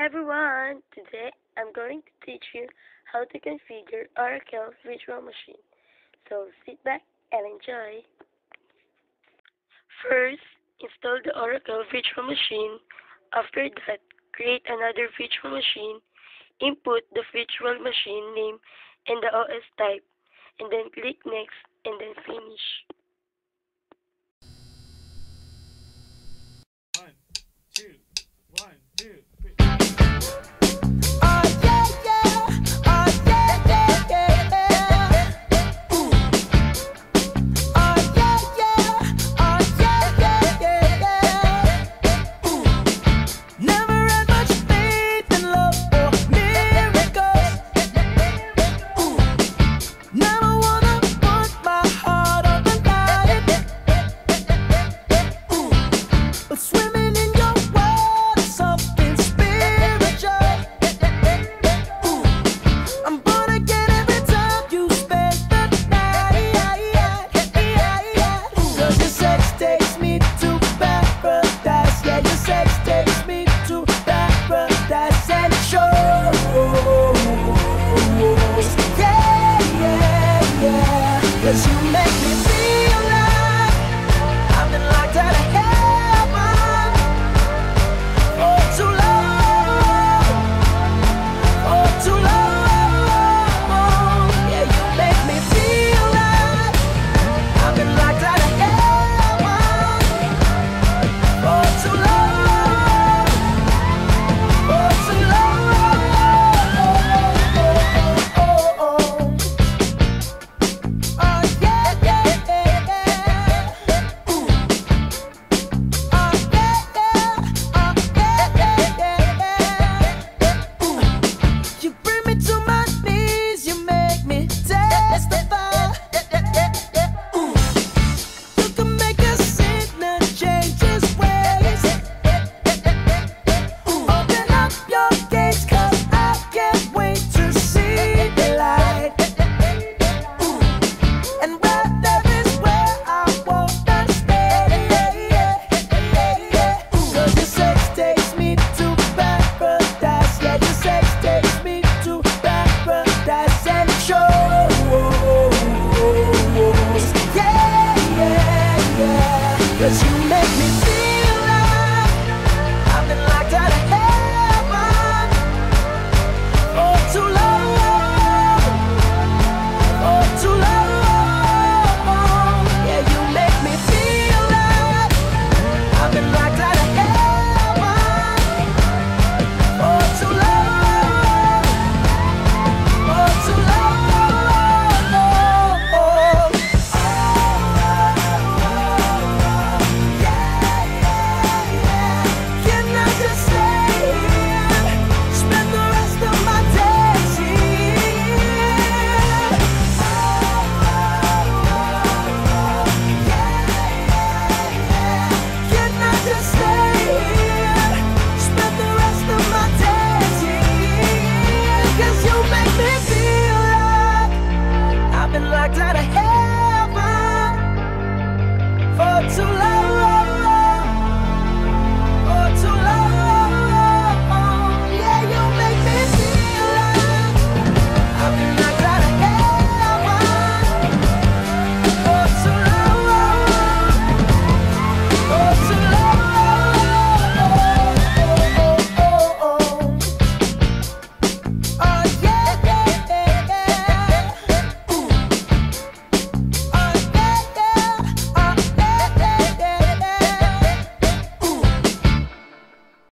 everyone! Today I'm going to teach you how to configure Oracle Virtual Machine. So sit back and enjoy. First, install the Oracle Virtual Machine. After that, create another virtual machine, input the virtual machine name and the OS type, and then click Next and then Finish.